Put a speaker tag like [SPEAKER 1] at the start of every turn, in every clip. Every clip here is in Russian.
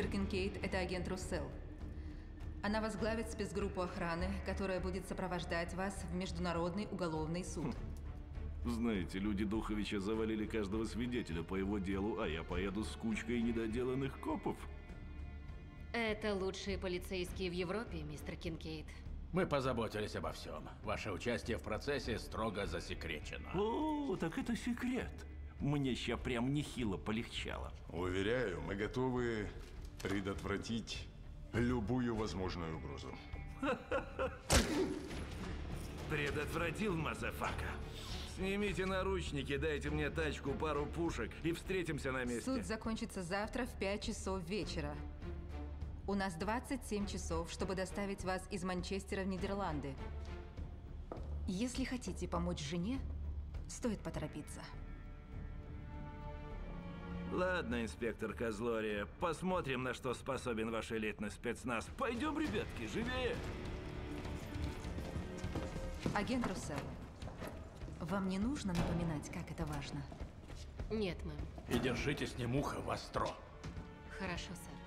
[SPEAKER 1] Мистер Кинкейд — это агент Руссел. Она возглавит спецгруппу охраны, которая будет сопровождать вас в Международный уголовный суд.
[SPEAKER 2] Знаете, люди Духовича завалили каждого свидетеля по его делу, а я поеду с кучкой недоделанных копов.
[SPEAKER 3] Это лучшие полицейские в Европе, мистер Кинкейд.
[SPEAKER 4] Мы позаботились обо всем. Ваше участие в процессе строго засекречено.
[SPEAKER 2] О, так это секрет. Мне ща прям нехило полегчало.
[SPEAKER 5] Уверяю, мы готовы предотвратить любую возможную угрозу.
[SPEAKER 2] Предотвратил, motherfucker. Снимите наручники, дайте мне тачку, пару пушек и встретимся на месте.
[SPEAKER 1] Суд закончится завтра в 5 часов вечера. У нас 27 часов, чтобы доставить вас из Манчестера в Нидерланды. Если хотите помочь жене, стоит поторопиться.
[SPEAKER 2] Ладно, инспектор Козлория, посмотрим, на что способен ваш элитный спецназ. Пойдем, ребятки, живее!
[SPEAKER 1] Агент Руссел, вам не нужно напоминать, как это важно?
[SPEAKER 3] Нет, мэм.
[SPEAKER 4] И держите с ним ухо востро.
[SPEAKER 3] Хорошо, сэр.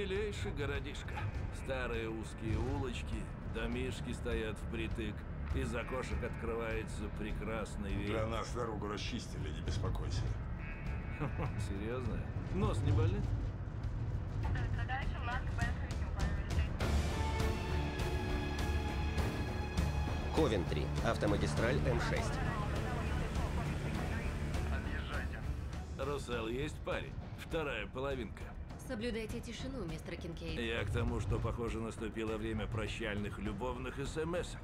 [SPEAKER 2] Милейший городишко. Старые узкие улочки, домишки стоят впритык. Из окошек открывается прекрасный вид.
[SPEAKER 5] Для нас дорогу расчистили, не беспокойся.
[SPEAKER 2] Серьезно? Нос не болит?
[SPEAKER 6] Дальше Бэнк-авеню, поверьте.
[SPEAKER 7] Ковентри. Автомагистраль М6.
[SPEAKER 8] Отъезжайте.
[SPEAKER 2] Руссел, есть парень? Вторая половинка.
[SPEAKER 3] Соблюдайте тишину, мистер Кинкейд.
[SPEAKER 2] Я к тому, что, похоже, наступило время прощальных любовных смс.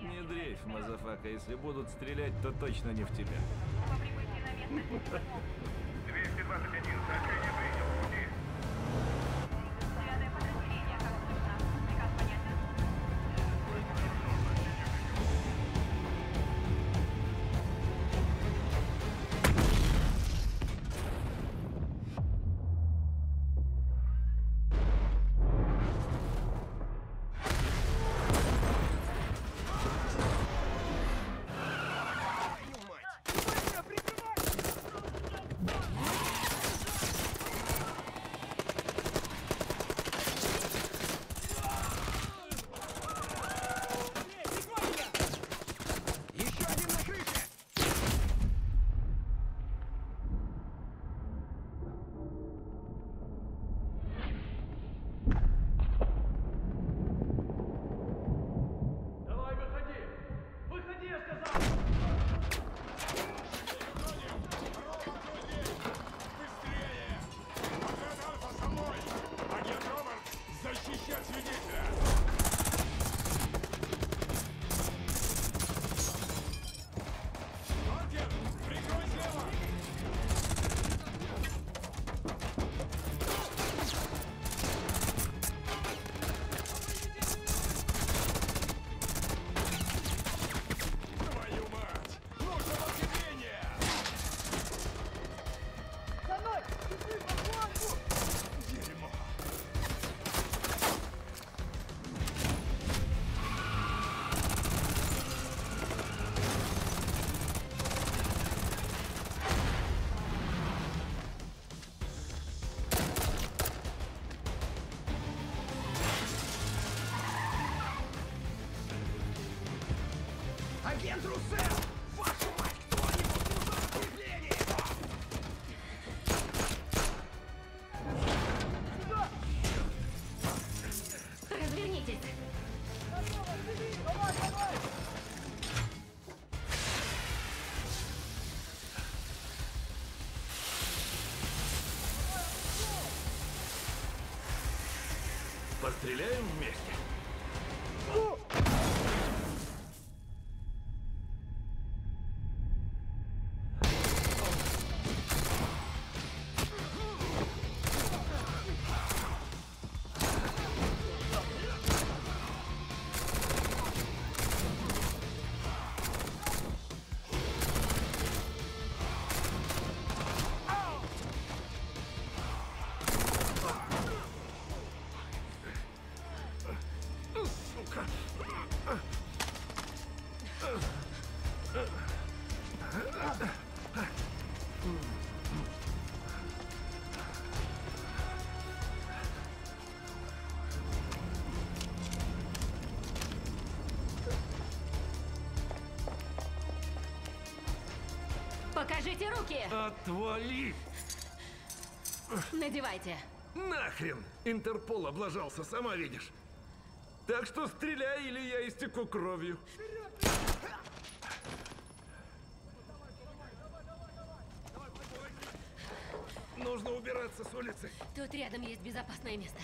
[SPEAKER 2] Не дрейф, motherfucker. Если будут стрелять, то точно не в тебя.
[SPEAKER 6] По прибытии на место
[SPEAKER 8] 221. Сообщение
[SPEAKER 2] Постреляем вместе?
[SPEAKER 3] Покажите руки!
[SPEAKER 2] Отвали!
[SPEAKER 3] Надевайте.
[SPEAKER 2] Нахрен! Интерпол облажался, сама видишь. Так что стреляй, или я истеку кровью. Нужно убираться с улицы.
[SPEAKER 3] Тут рядом есть безопасное место.